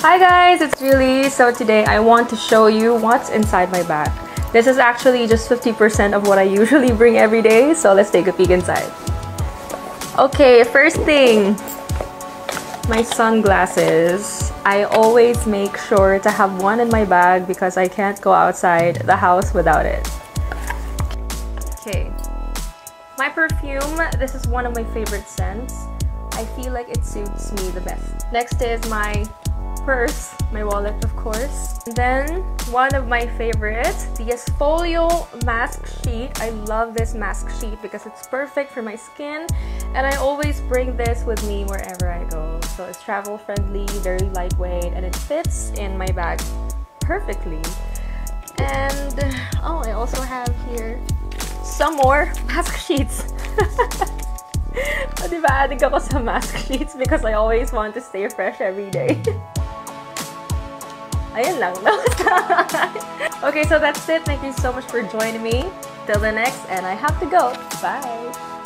Hi guys, it's Julie. So today I want to show you what's inside my bag. This is actually just 50% of what I usually bring every day, so let's take a peek inside. Okay, first thing, my sunglasses. I always make sure to have one in my bag because I can't go outside the house without it. Okay, my perfume. This is one of my favorite scents. I feel like it suits me the best. Next is my purse, my wallet of course. And then one of my favorites, the Esfolio mask sheet. I love this mask sheet because it's perfect for my skin and I always bring this with me wherever I go. So it's travel friendly, very lightweight and it fits in my bag perfectly. And oh, I also have here some more mask sheets. diba, addict ako sa mask sheets because I always want to stay fresh every day. Lang. okay, so that's it. Thank you so much for joining me. Till the next, and I have to go. Bye!